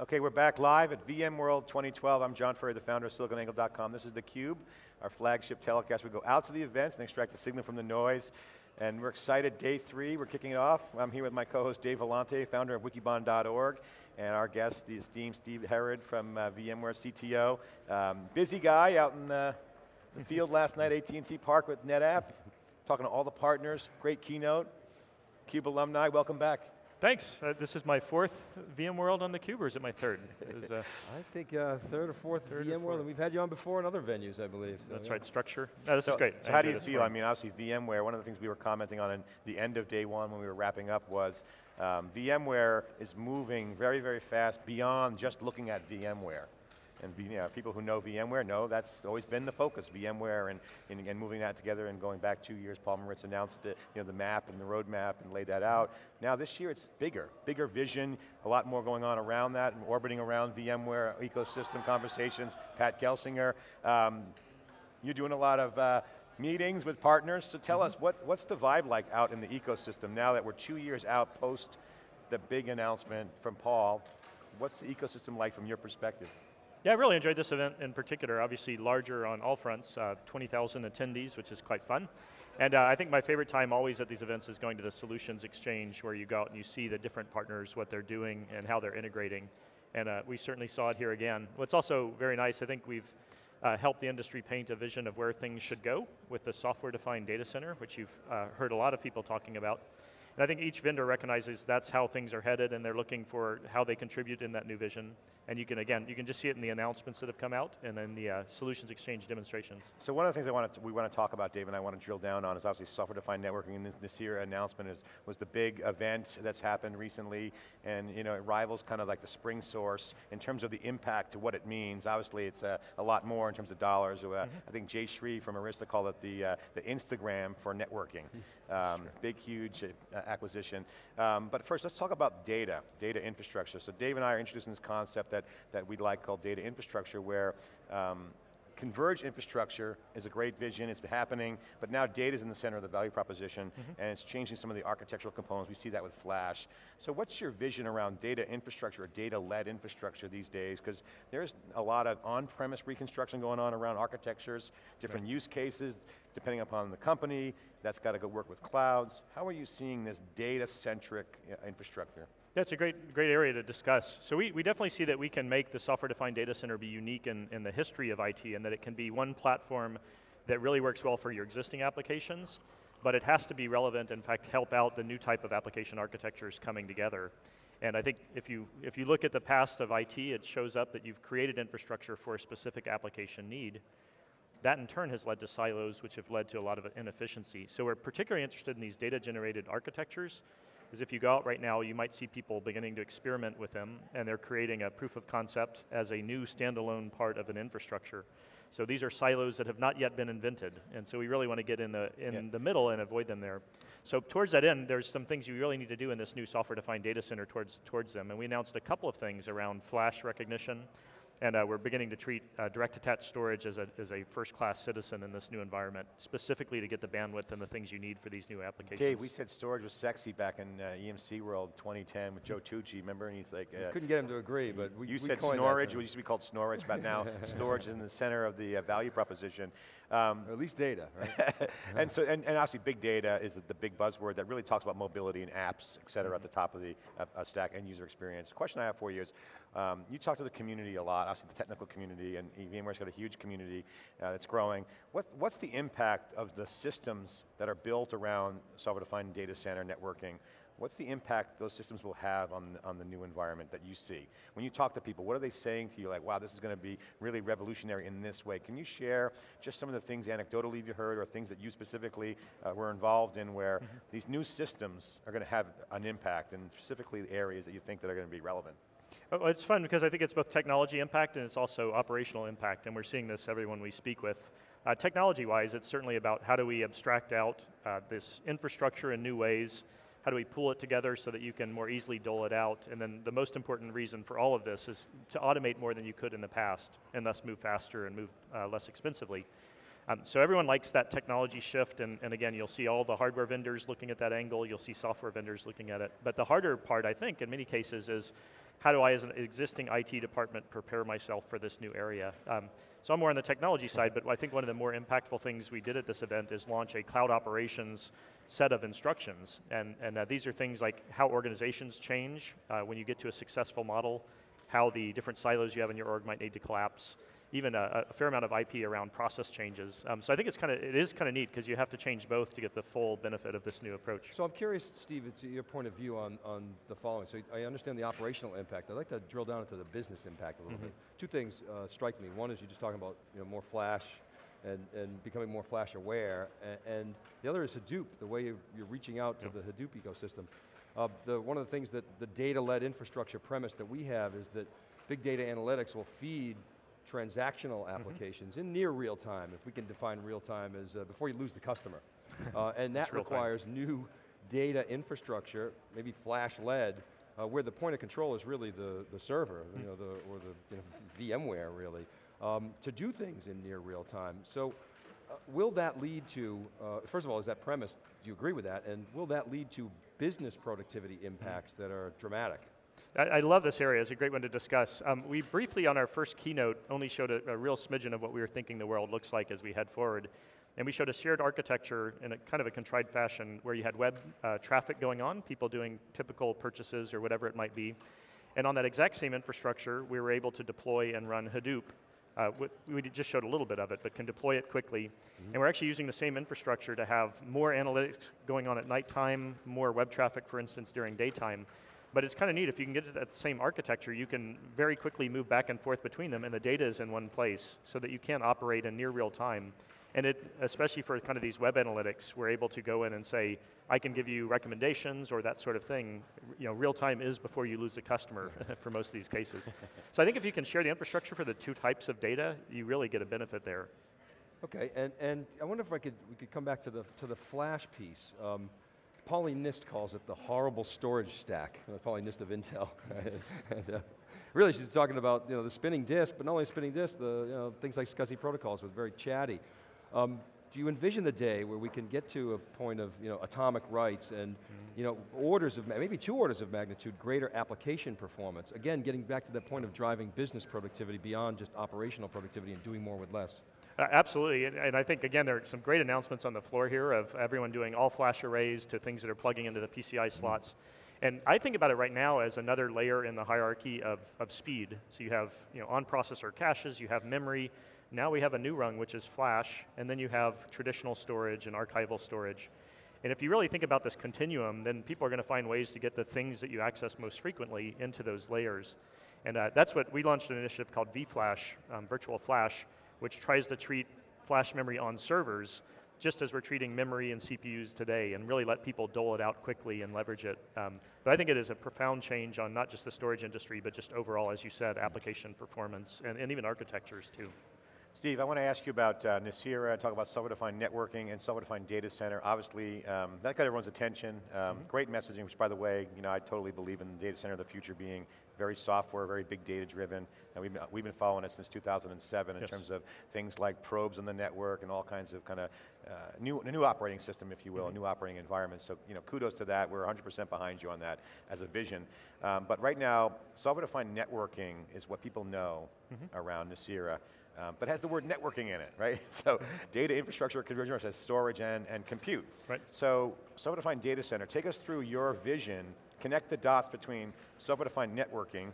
Okay, we're back live at VMworld 2012. I'm John Furrier, the founder of SiliconANGLE.com. This is theCUBE, our flagship telecast. We go out to the events and extract the signal from the noise. And we're excited, day three, we're kicking it off. I'm here with my co-host Dave Vellante, founder of wikibon.org, and our guest, the esteemed Steve Herrod from uh, VMware CTO. Um, busy guy out in uh, the field last night, AT&T Park with NetApp, talking to all the partners, great keynote. CUBE alumni, welcome back. Thanks. Uh, this is my fourth VMworld on the Cube, or is it my third? It uh, I think uh, third or fourth third VMworld, and we've had you on before in other venues, I believe. So, That's yeah. right, structure. No, this so, is great. So how do you feel? I mean, obviously VMware, one of the things we were commenting on in the end of day one when we were wrapping up was um, VMware is moving very, very fast beyond just looking at VMware. And you know, people who know VMware know that's always been the focus, VMware and, and, and, moving that together and going back two years, Paul Maritz announced the, you know, the map and the roadmap and laid that out. Now this year it's bigger, bigger vision, a lot more going on around that and orbiting around VMware ecosystem conversations. Pat Gelsinger, um, you're doing a lot of uh, meetings with partners, so tell mm -hmm. us, what, what's the vibe like out in the ecosystem now that we're two years out post the big announcement from Paul? What's the ecosystem like from your perspective? Yeah, I really enjoyed this event in particular. Obviously larger on all fronts, uh, 20,000 attendees, which is quite fun. And uh, I think my favorite time always at these events is going to the solutions exchange where you go out and you see the different partners, what they're doing and how they're integrating. And uh, we certainly saw it here again. What's also very nice, I think we've uh, helped the industry paint a vision of where things should go with the software-defined data center, which you've uh, heard a lot of people talking about. And I think each vendor recognizes that's how things are headed and they're looking for how they contribute in that new vision. And you can, again, you can just see it in the announcements that have come out and in the uh, Solutions Exchange demonstrations. So one of the things I want to, we want to talk about, Dave, and I want to drill down on is obviously software-defined networking. And this, this year announcement is, was the big event that's happened recently. And you know, it rivals kind of like the SpringSource in terms of the impact to what it means. Obviously it's a, a lot more in terms of dollars. Uh, mm -hmm. I think Jayshree from Arista called it the, uh, the Instagram for networking. Um, big, huge uh, acquisition. Um, but first, let's talk about data, data infrastructure. So Dave and I are introducing this concept that, that we'd like called data infrastructure where um, converged infrastructure is a great vision, it's happening, but now data is in the center of the value proposition, mm -hmm. and it's changing some of the architectural components. We see that with Flash. So what's your vision around data infrastructure or data-led infrastructure these days? Because there's a lot of on-premise reconstruction going on around architectures, different right. use cases, depending upon the company, that's got to go work with clouds. How are you seeing this data-centric uh, infrastructure? That's a great, great area to discuss. So we, we definitely see that we can make the software-defined data center be unique in, in the history of IT and that it can be one platform that really works well for your existing applications, but it has to be relevant, in fact, help out the new type of application architectures coming together. And I think if you, if you look at the past of IT, it shows up that you've created infrastructure for a specific application need. That in turn has led to silos, which have led to a lot of inefficiency. So we're particularly interested in these data-generated architectures is if you go out right now, you might see people beginning to experiment with them, and they're creating a proof of concept as a new standalone part of an infrastructure. So these are silos that have not yet been invented, and so we really want to get in the in yeah. the middle and avoid them there. So towards that end, there's some things you really need to do in this new software-defined data center towards towards them, and we announced a couple of things around flash recognition, and uh, we're beginning to treat uh, direct attached storage as a, as a first class citizen in this new environment, specifically to get the bandwidth and the things you need for these new applications. Dave, we said storage was sexy back in uh, EMC World 2010 with Joe Tucci, remember? And he's like- uh, Couldn't get him to agree, but we You we said storage, it used to be called storage, but now storage is in the center of the uh, value proposition. Um, at least data, right? and so, and, and, obviously big data is the big buzzword that really talks about mobility and apps, et cetera, mm -hmm. at the top of the uh, stack and user experience. The question I have for you is, um, you talk to the community a lot, obviously the technical community, and VMware's got a huge community uh, that's growing. What, what's the impact of the systems that are built around software-defined data center networking What's the impact those systems will have on, on the new environment that you see? When you talk to people, what are they saying to you like, wow, this is going to be really revolutionary in this way? Can you share just some of the things anecdotally you heard or things that you specifically uh, were involved in where mm -hmm. these new systems are going to have an impact and specifically the areas that you think that are going to be relevant? It's fun because I think it's both technology impact and it's also operational impact, and we're seeing this everyone we speak with. Uh, Technology-wise, it's certainly about how do we abstract out uh, this infrastructure in new ways, how do we pull it together so that you can more easily dole it out? And then the most important reason for all of this is to automate more than you could in the past, and thus move faster and move uh, less expensively. Um, so everyone likes that technology shift, and, and, again, you'll see all the hardware vendors looking at that angle, you'll see software vendors looking at it. But the harder part, I think, in many cases, is how do I, as an existing IT department, prepare myself for this new area? Um, so I'm more on the technology side, but I think one of the more impactful things we did at this event is launch a cloud operations set of instructions. And, and uh, these are things like how organizations change uh, when you get to a successful model, how the different silos you have in your org might need to collapse, even a, a, fair amount of IP around process changes. Um, so I think it's kind of, it is kind of neat because you have to change both to get the full benefit of this new approach. So I'm curious, Steve, it's your point of view on, on the following. So I understand the operational impact. I'd like to drill down into the business impact a little mm -hmm. bit. Two things uh, strike me. One is you're just talking about you know, more flash and, and becoming more flash aware. And, and the other is Hadoop, the way you're, you're reaching out to the Hadoop ecosystem. Uh, the, one of the things that the data-led infrastructure premise that we have is that big data analytics will feed transactional mm-hmm. applications mm -hmm. in near real time, if we can define real time as uh, before you lose the customer. uh, and that requires time. new data infrastructure, maybe flash-led, uh, where the point of control is really the, the server, mm you know, the, or the you know, VMware really, um, to do things in near real time. So uh, will that lead to, uh, first of all, is that premise, do you agree with that? And will that lead to business productivity impacts mm that are dramatic? I, I, love this area, it's a great one to discuss. Um, we briefly on our first keynote only showed a, a, real smidgen of what we were thinking the world looks like as we head forward. And we showed a shared architecture in a kind of a contrived fashion where you had web uh, traffic going on, people doing typical purchases or whatever it might be. And on that exact same infrastructure, we were able to deploy and run Hadoop. Uh, we just showed a little bit of it, but can deploy it quickly. Mm -hmm. And we're actually using the same infrastructure to have more analytics going on at nighttime, more web traffic, for instance, during daytime. But it's kind of neat, if you can get to that same architecture, you can very quickly move back and forth between them and the data is in one place so that you can operate in near real time. And it, especially for kind of these web analytics, we're able to go in and say, I can give you recommendations or that sort of thing. You know, real time is before you lose a customer for most of these cases. so I think if you can share the infrastructure for the two types of data, you really get a benefit there. Okay, and, and I wonder if I could, we could come back to the, to the flash piece. Um, Pauline Nist calls it the horrible storage stack. Pauline Nist of Intel. and, uh, really, she's talking about you know, the spinning disk, but not only spinning disk, the you know, things like SCSI protocols with very chatty. Um, do you envision the day where we can get to a point of you know, atomic writes and you know, orders of, maybe two orders of magnitude greater application performance? Again, getting back to that point of driving business productivity beyond just operational productivity and doing more with less. Uh, absolutely, and, and, I think again there are some great announcements on the floor here of everyone doing all flash arrays to things that are plugging into the PCI slots. And I think about it right now as another layer in the hierarchy of, of speed. So you have you know, on-processor caches, you have memory, now we have a new rung which is flash, and then you have traditional storage and archival storage. And if you really think about this continuum, then people are going to find ways to get the things that you access most frequently into those layers. And uh, that's what we launched an initiative called vFlash, um, Virtual Flash, which tries to treat flash memory on servers just as we're treating memory and CPUs today and really let people dole it out quickly and leverage it. Um, but I think it is a profound change on not just the storage industry, but just overall, as you said, application performance and, and even architectures too. Steve, I want to ask you about uh, Nicira, talk about software-defined networking and software-defined data center. Obviously, um, that got everyone's attention. Um, mm -hmm. Great messaging, which by the way, you know, I totally believe in the data center of the future being very software, very big data driven, and we've been, we've been following it since 2007 in yes. terms of things like probes on the network and all kinds of kind of uh, new, new operating system, if you will, mm -hmm. a new operating environment. So, you know, kudos to that. We're 100% behind you on that as a vision. Um, but right now, software-defined networking is what people know mm -hmm. around Nicira. Um, but has the word networking in it, right? So data infrastructure convergence has storage and, and compute. Right. So software-defined data center, take us through your vision, connect the dots between software-defined networking,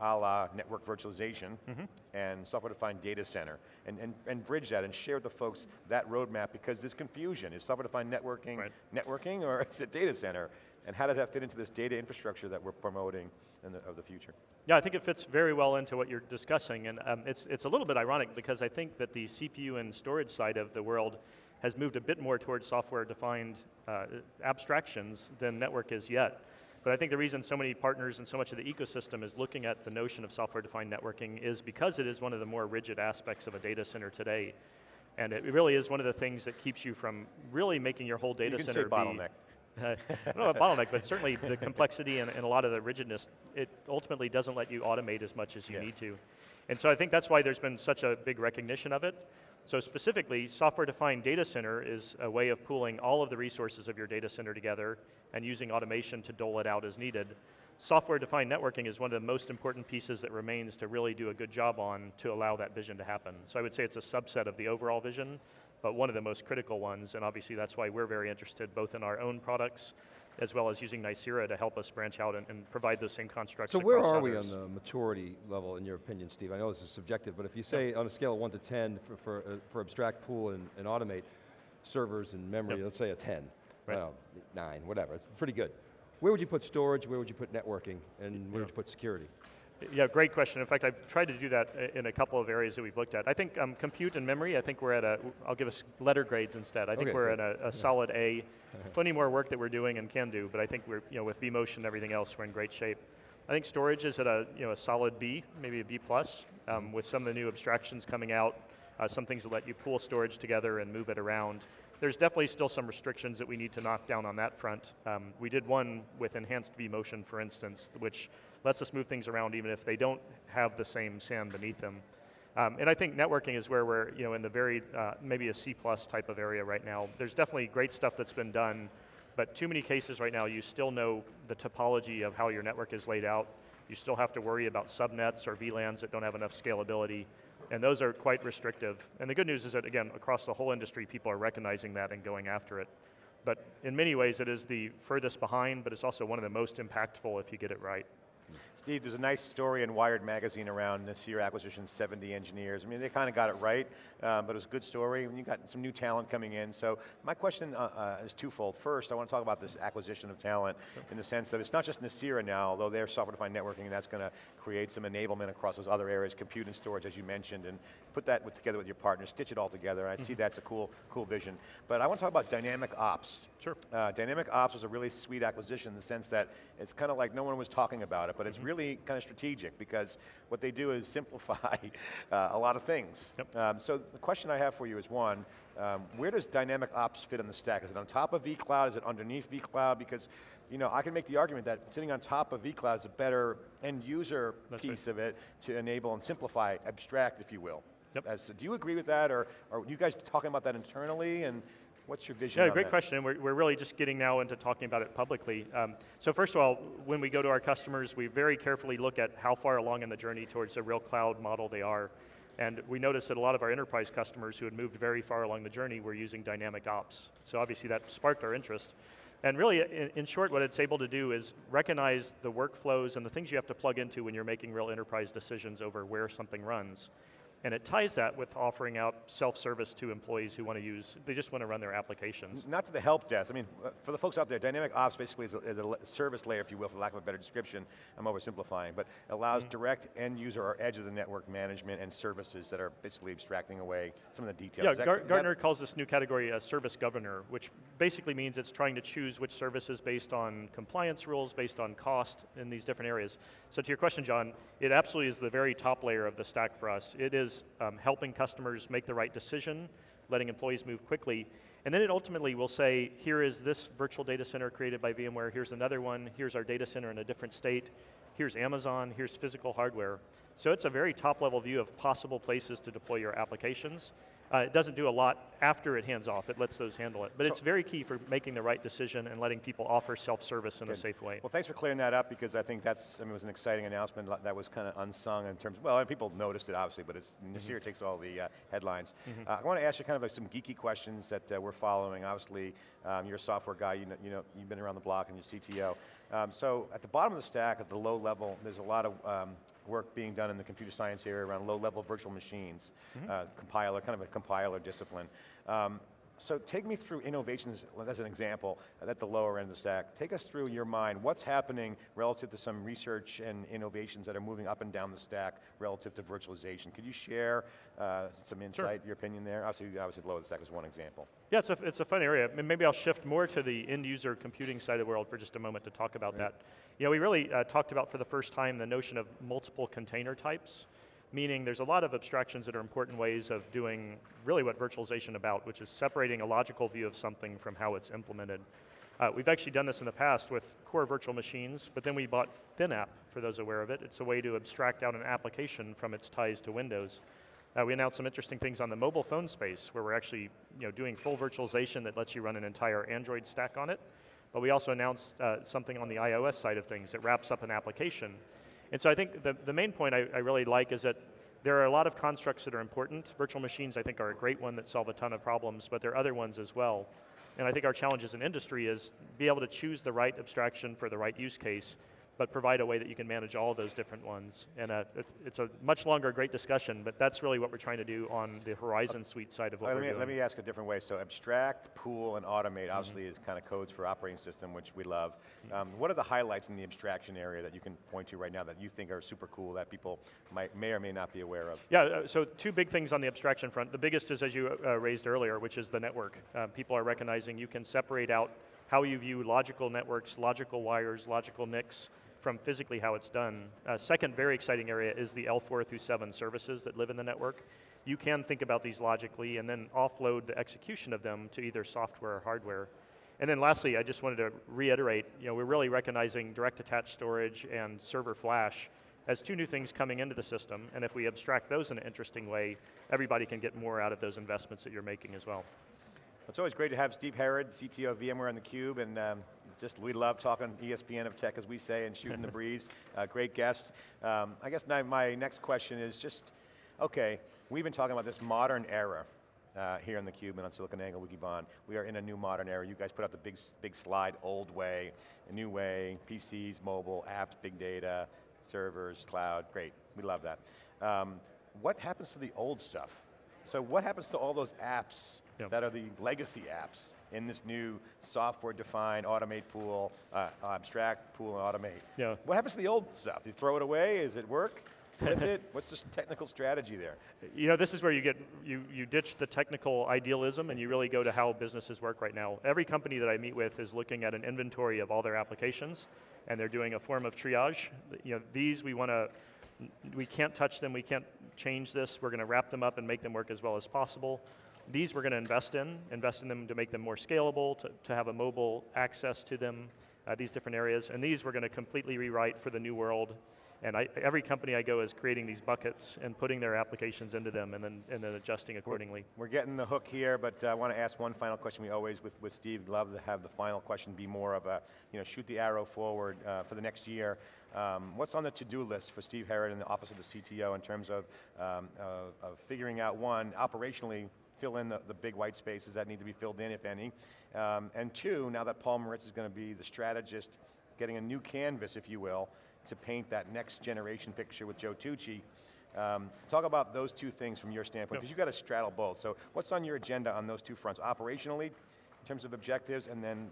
a la network virtualization, mm -hmm. and software-defined data center, and, and, and bridge that and share with the folks that roadmap because there's confusion. Is software-defined networking right. networking or is it data center? And how does that fit into this data infrastructure that we're promoting the, of the future? Yeah, I think it fits very well into what you're discussing, and um, it's, it's a little bit ironic because I think that the CPU and storage side of the world has moved a bit more towards software-defined uh, abstractions than network is yet. But I think the reason so many partners and so much of the ecosystem is looking at the notion of software-defined networking is because it is one of the more rigid aspects of a data center today. And it really is one of the things that keeps you from really making your whole data you center bottleneck. Uh, I don't know about bottleneck, but certainly the complexity and, and, a lot of the rigidness, it ultimately doesn't let you automate as much as you yeah. need to. And so I think that's why there's been such a big recognition of it. So specifically, software-defined data center is a way of pooling all of the resources of your data center together and using automation to dole it out as needed. software-defined networking is one of the most important pieces that remains to really do a good job on to allow that vision to happen. So I would say it's a subset of the overall vision, but one of the most critical ones, and obviously that's why we're very interested both in our own products as well as using Nicira to help us branch out and, and provide those same constructs So where are others. we on the maturity level in your opinion, Steve? I know this is subjective, but if you say yep. on a scale of one to 10 for, for, uh, for abstract pool and, and, automate servers and memory, yep. let's say a 10, right. well, nine, whatever, it's pretty good. Where would you put storage, where would you put networking, and where would you put security? Yeah, great question. In fact, I've tried to do that in a couple of areas that we've looked at. I think um, compute and memory, I think we're at a, I'll give us letter grades instead. I think okay, we're at a, a solid A. Plenty more work that we're doing and can do, but I think we're, you know, with vMotion and everything else, we're in great shape. I think storage is at a, you know, a solid B, maybe a B plus, um, with some of the new abstractions coming out, uh, some things that let you pool storage together and move it around. There's definitely still some restrictions that we need to knock down on that front. Um, we did one with enhanced vMotion, for instance, which lets us move things around even if they don't have the same SAN beneath them. Um, and I think networking is where we're you know, in the very, uh, maybe a C plus type of area right now. There's definitely great stuff that's been done, but too many cases right now, you still know the topology of how your network is laid out. You still have to worry about subnets or VLANs that don't have enough scalability, and those are quite restrictive. And the good news is that, again, across the whole industry, people are recognizing that and going after it. But in many ways, it is the furthest behind, but it's also one of the most impactful if you get it right. Steve, there's a nice story in Wired Magazine around Nicira acquisition, 70 engineers. I mean, they kind of got it right, um, but it was a good story. You got some new talent coming in. So my question uh, uh, is twofold. First, I want to talk about this acquisition of talent in the sense that it's not just Nicira now, although they're software-defined networking, and that's going to create some enablement across those other areas, compute and storage, as you mentioned, and put that with, together with your partners, stitch it all together. I see mm-hmm. that's a cool, cool vision. But I want to talk about DynamicOps. Sure. Uh, DynamicOps was a really sweet acquisition in the sense that it's kind of like no one was talking about it, but it's mm -hmm. really kind of strategic because what they do is simplify uh, a lot of things. Yep. Um, so the question I have for you is one, um, where does DynamicOps fit in the stack? Is it on top of vCloud? Is it underneath vCloud? Because you know, I can make the argument that sitting on top of vCloud is a better end user That's piece right. of it to enable and simplify, abstract, if you will. Yep. As, do you agree with that, or are you guys talking about that internally? And What's your vision? Yeah, great that? question. We're, we're really just getting now into talking about it publicly. Um, so first of all, when we go to our customers, we very carefully look at how far along in the journey towards a real cloud model they are. And we noticed that a lot of our enterprise customers who had moved very far along the journey were using DynamicOps. So obviously that sparked our interest. And really, in, in, short, what it's able to do is recognize the workflows and the things you have to plug into when you're making real enterprise decisions over where something runs. And it ties that with offering out self-service to employees who want to use, they just want to run their applications. Not to the help desk, I mean, uh, for the folks out there, DynamicOps basically is a, is a service layer, if you will, for lack of a better description, I'm oversimplifying, but allows mm -hmm. direct end user or edge of the network management and services that are basically abstracting away some of the details. Yeah, Gar Gartner calls this new category a service governor, which basically means it's trying to choose which services based on compliance rules, based on cost in these different areas. So to your question, John, it absolutely is the very top layer of the stack for us. It is um, helping customers make the right decision, letting employees move quickly, and then it ultimately will say, here is this virtual data center created by VMware, here's another one, here's our data center in a different state, here's Amazon, here's physical hardware. So it's a very top level view of possible places to deploy your applications. Uh, it doesn't do a lot after it hands off, it lets those handle it. But so it's very key for making the right decision and letting people offer self-service in good. a safe way. Well, thanks for clearing that up because I think that's, I mean, it was an exciting announcement that was kind of unsung in terms, of, well, people noticed it obviously, but it's, mm -hmm. takes all the uh, headlines. Mm -hmm. uh, I want to ask you kind of like some geeky questions that uh, we're following. Obviously, um, you're a software guy, you know, you know, you've been around the block and you're CTO. Um, so at the bottom of the stack, at the low level, there's a lot of um, work being done in the computer science area around low-level virtual machines, mm -hmm. uh, compiler, kind of a compiler discipline. Um, so take me through innovations, as an example, at the lower end of the stack. Take us through your mind, what's happening relative to some research and innovations that are moving up and down the stack relative to virtualization. Could you share uh, some insight, sure. your opinion there? Obviously, obviously lower the stack is one example. Yeah, it's a, it's a fun area. Maybe I'll shift more to the end user computing side of the world for just a moment to talk about right. that. You know, we really uh, talked about for the first time the notion of multiple container types meaning there's a lot of abstractions that are important ways of doing really what virtualization about, which is separating a logical view of something from how it's implemented. Uh, we've actually done this in the past with core virtual machines, but then we bought ThinApp, for those aware of it. It's a way to abstract out an application from its ties to Windows. Uh, we announced some interesting things on the mobile phone space, where we're actually you know, doing full virtualization that lets you run an entire Android stack on it. but we also announced uh, something on the iOS side of things that wraps up an application. And so I think the, the main point I, I really like is that there are a lot of constructs that are important. Virtual machines, I think, are a great one that solve a ton of problems, but there are other ones as well. And I think our challenge as an industry is be able to choose the right abstraction for the right use case but provide a way that you can manage all those different ones. And uh, it's, it's, a much longer, great discussion, but that's really what we're trying to do on the Horizon Suite side of what let we're me, doing. Let me ask a different way. So abstract, pool, and automate Mm-hmm. obviously is kind of codes for operating system, which we love. Um, what are the highlights in the abstraction area that you can point to right now that you think are super cool that people might, may or may not be aware of? Yeah, uh, so two big things on the abstraction front. The biggest is, as you uh, raised earlier, which is the network. Uh, people are recognizing you can separate out how you view logical networks, logical wires, logical NICs, from physically how it's done. Uh, second very exciting area is the L4 through 7 services that live in the network. You can think about these logically and then offload the execution of them to either software or hardware. And then lastly, I just wanted to reiterate, you know, we're really recognizing direct attached storage and server flash as two new things coming into the system, and if we abstract those in an interesting way, everybody can get more out of those investments that you're making as well. It's always great to have Steve Herrod, CTO of VMware on theCUBE, and um, just we love talking ESPN of tech, as we say, and shooting the breeze. Uh, great guest. Um, I guess my, my next question is just, okay, we've been talking about this modern era uh, here on theCUBE and on SiliconANGLE Wikibon. We are in a new modern era. You guys put out the big, big slide, old way, a new way, PCs, mobile, apps, big data, servers, cloud, great, we love that. Um, what happens to the old stuff? So what happens to all those apps Yep. that are the legacy apps in this new software-defined automate pool, uh, abstract pool and automate? Yeah. What happens to the old stuff? You throw it away? Does it work it? What's the technical strategy there? You know, this is where you get, you, you ditch the technical idealism and you really go to how businesses work right now. Every company that I meet with is looking at an inventory of all their applications and they're doing a form of triage. You know, these we want to, we can't touch them, we can't change this, we're going to wrap them up and make them work as well as possible. These we're going to invest in, invest in them to make them more scalable, to, to have a mobile access to them, uh, these different areas. And these we're going to completely rewrite for the new world. And I, every company I go is creating these buckets and putting their applications into them and then, and then adjusting accordingly. We're getting the hook here, but uh, I want to ask one final question. We always, with, with Steve, love to have the final question be more of a, you know, shoot the arrow forward uh, for the next year. Um, what's on the to-do list for Steve Herrod in the Office of the CTO in terms of, um, uh, of figuring out, one, operationally, fill in the, the big white spaces that need to be filled in, if any. Um, and two, now that Paul Maritz is going to be the strategist, getting a new canvas, if you will, to paint that next generation picture with Joe Tucci. Um, talk about those two things from your standpoint, because you've got to straddle both. So what's on your agenda on those two fronts, operationally, in terms of objectives, and then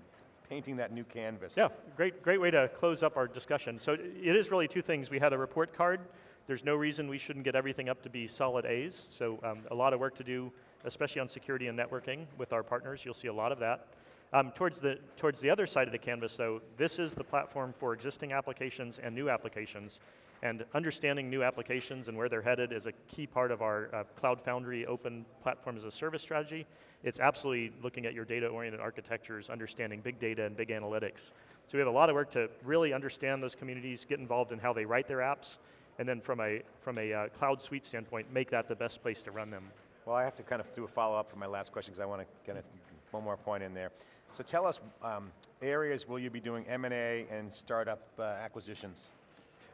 painting that new canvas? Yeah, great, great way to close up our discussion. So it is really two things. We had a report card. There's no reason we shouldn't get everything up to be solid A's. So um, a lot of work to do, especially on security and networking with our partners. You'll see a lot of that. Um, towards, the, towards the other side of the canvas though, this is the platform for existing applications and new applications. And understanding new applications and where they're headed is a key part of our uh, Cloud Foundry open platform as a service strategy. It's absolutely looking at your data-oriented architectures, understanding big data and big analytics. So we have a lot of work to really understand those communities, get involved in how they write their apps, and then from a, from a uh, cloud suite standpoint, make that the best place to run them. Well, I have to kind of do a follow-up for my last question, because I want to get a, one more point in there. So tell us, um, areas will you be doing M&A and startup uh, acquisitions?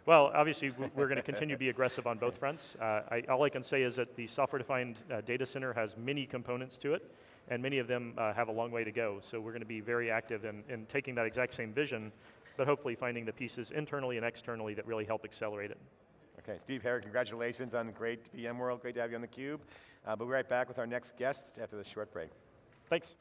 Well, obviously, we're going to continue to be aggressive on both fronts. Uh, I, all I can say is that the software-defined uh, data center has many components to it, and many of them uh, have a long way to go. So we're going to be very active in, in taking that exact same vision, but hopefully finding the pieces internally and externally that really help accelerate it. Okay, Steve Herrod, congratulations on great VMworld. Great to have you on theCUBE. Uh, but we'll be right back with our next guest after this short break. Thanks.